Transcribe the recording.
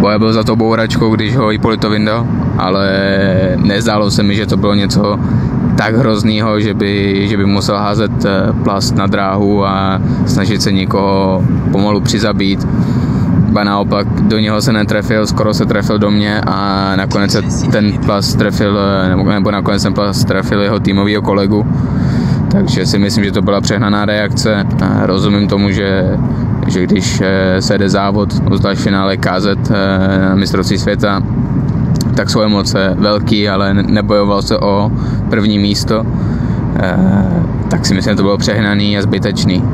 Boje byl za tou bouračkou, když ho Ipolito vyndal, ale nezdálo se mi, že to bylo něco tak hroznýho, že by, že by musel házet eh, plast na dráhu a snažit se někoho pomalu přizabít. Ba naopak do něho se netrefil, skoro se trefil do mě a nakonec se ten plast trefil, eh, nebo, nebo nakonec ten plast trefil jeho týmového kolegu. Takže si myslím, že to byla přehnaná reakce. Rozumím tomu, že, že když eh, se jde závod, zvlášť finále kázet na mistrovství světa, tak jsou emoce velký, ale nebojoval se o první místo, tak si myslím, že to bylo přehnaný a zbytečný